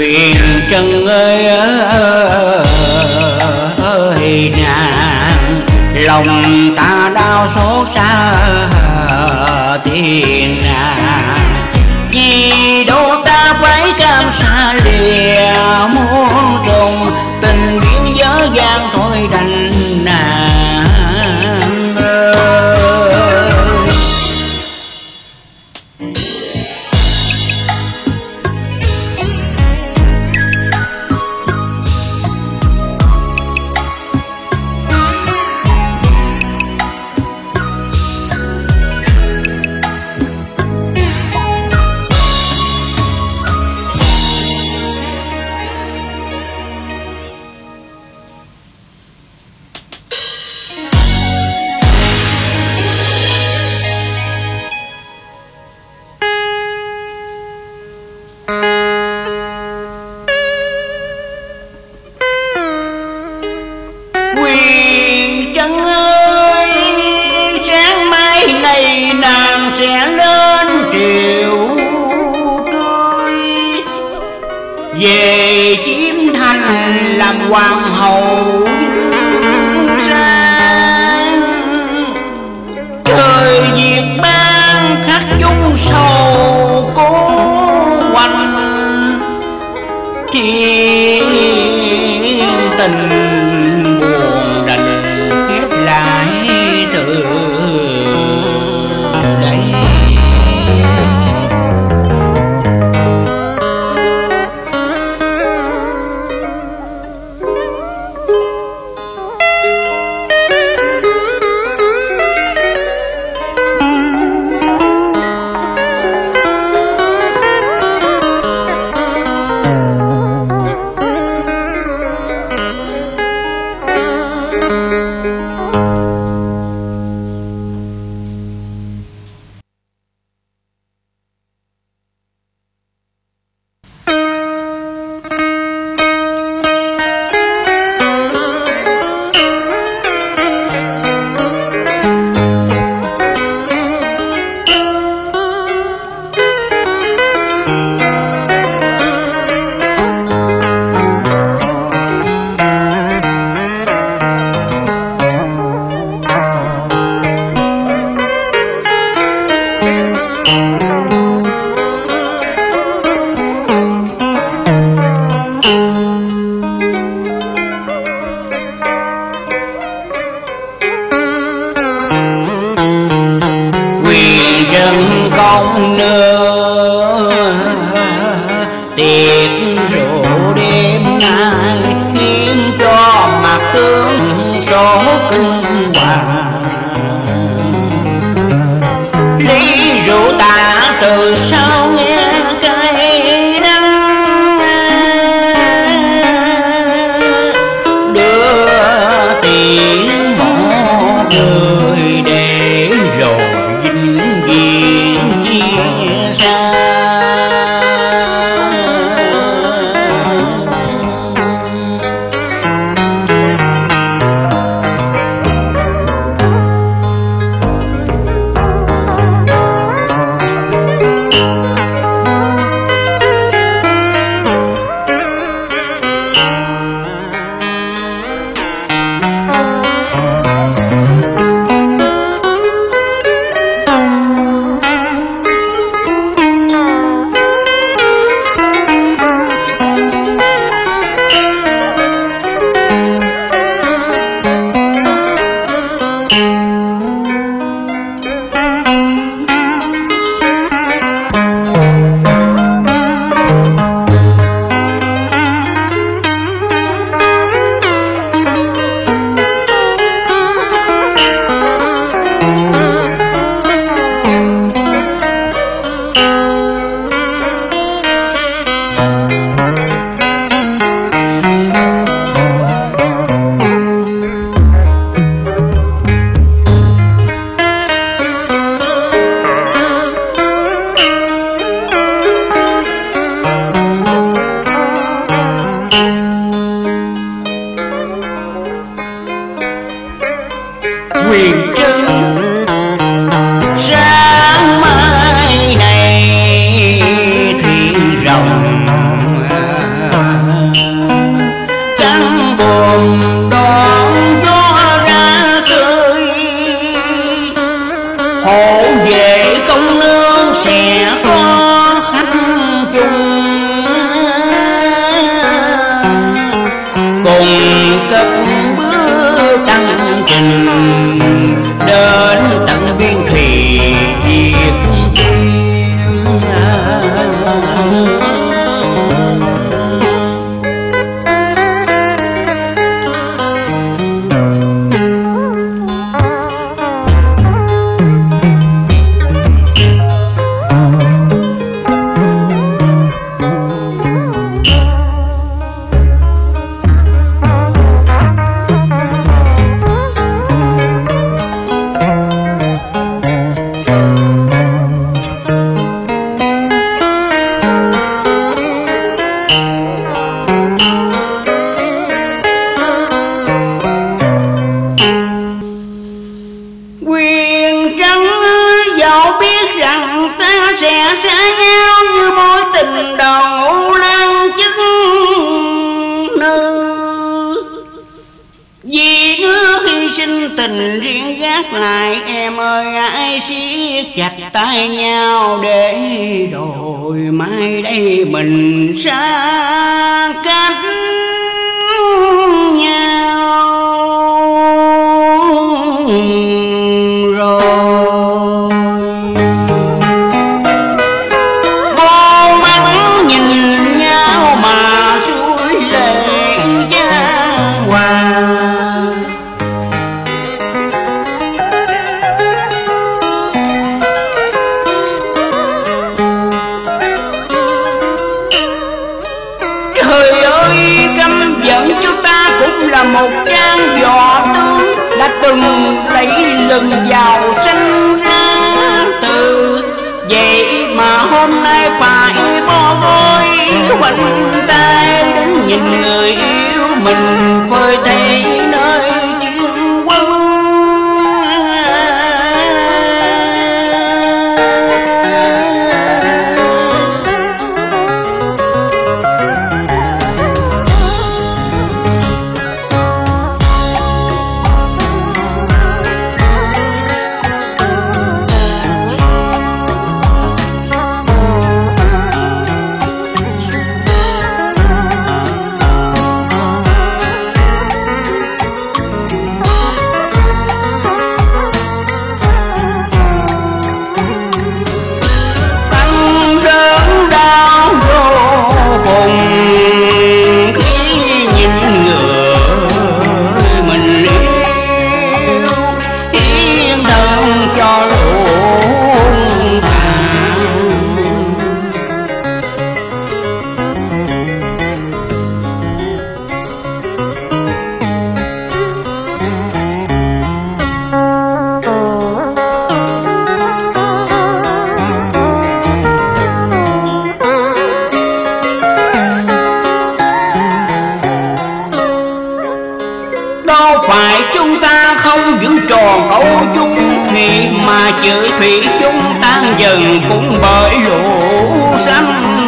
quyền chân ơi ơi nà lòng ta đau xót xa tiền nà chi đâu quyền chân sáng mai này thì rồng căng buồn đón gió ra khơi. Hộ về công nương sẽ có hạnh chung. Cùng cấp bước tăng trình. no. biết rằng ta sẽ xa nhau như mối tình đầu lan chức nữ. Vì nước hy sinh tình riêng gác lại, em ơi, ai siết chặt tay nhau để đổi mai đây mình xa cách. Dẫn chúng ta cũng là một trang võ tướng đã từng lấy lừng giàu sinh ra từ. Vậy mà hôm nay phải bỏ vôi, quanh tay đứng nhìn người yêu mình phơi tay như thủy chung tan dần cũng bởi lũ xanh.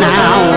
now.